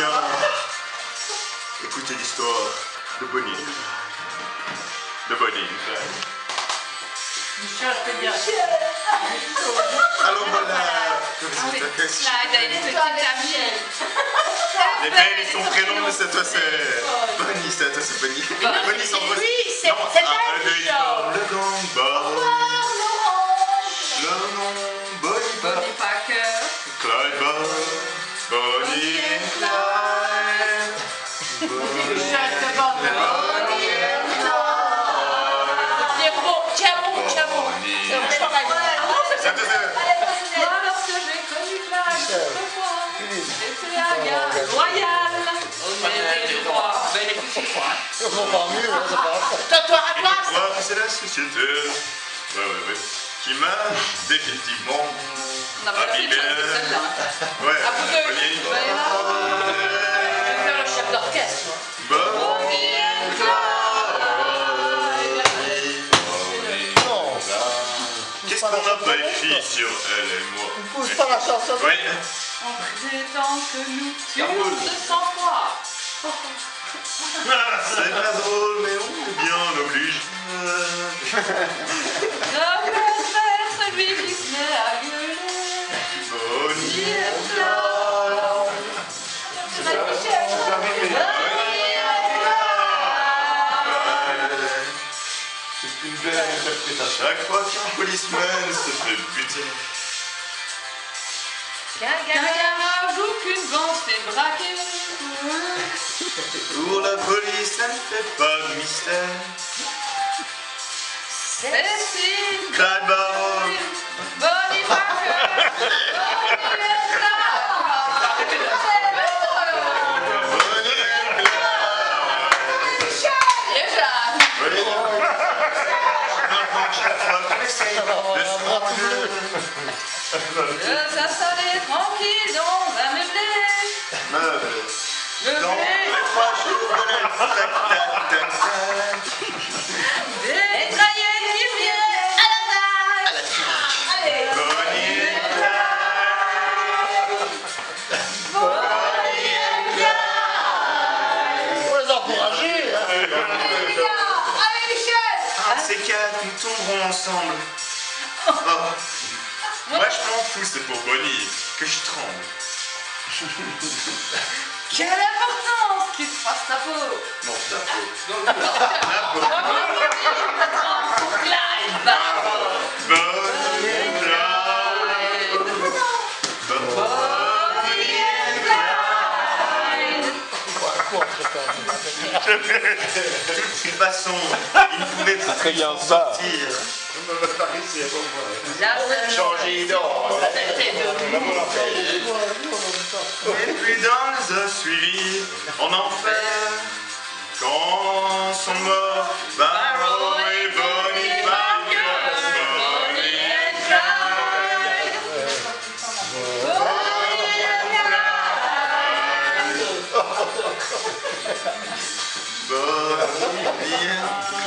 bien écouter l'histoire de Bonnie. De Bonnie. Michel, c'est bien. Alors voilà, comme c'est ta question. Là, elle a une petite amie. Les belles et son prénom, c'est toi, c'est Bonnie, c'est toi, c'est Bonnie. Bonnie. Oui, c'est ah. Le gang Ouais, ouais, ouais. Qui m'a définitivement. On a pas fait de chance de celle-là. Ouais, À vous Qu'est-ce qu'on a pas écrit sur elle et moi on pousse pas la chanson. Oui, En prétend que nous tuons de sang-froid. c'est pas drôle, mais on est bien obligé. Le maître, lui, qui se met à gueuler. Bonnie Il est belle interprétation. Chaque fois qu'un policeman se fait buter, garage ou qu'une banque s'est braquée. pour la police, ça ne fait pas de mystère. C'est si Clyde Barrow, De s'installer tranquille dans un meublé. meuble. Dans Meublé. trois jours de la tac tac tac tac. Des traillés qui viennent à l'attaque. Allez. Clyde. Bonnie and Clyde. Faut les encourager. hein. Allez, Michel. Un de ces quatre, nous tomberons ensemble. Oh. Moi je m'en fous, c'est pour Bonnie que je tremble. Quelle importance qu'il te fasse ta peau. Non, ta peau. La peau. Pour Clyde Barrow. Bonnie Clyde. Bonnie Clyde. Toute façon, il ne pouvait pas très bien sortir. Changer d'or. c'était de Et puis dans les a suivis en enfer, quand sont morts Yeah.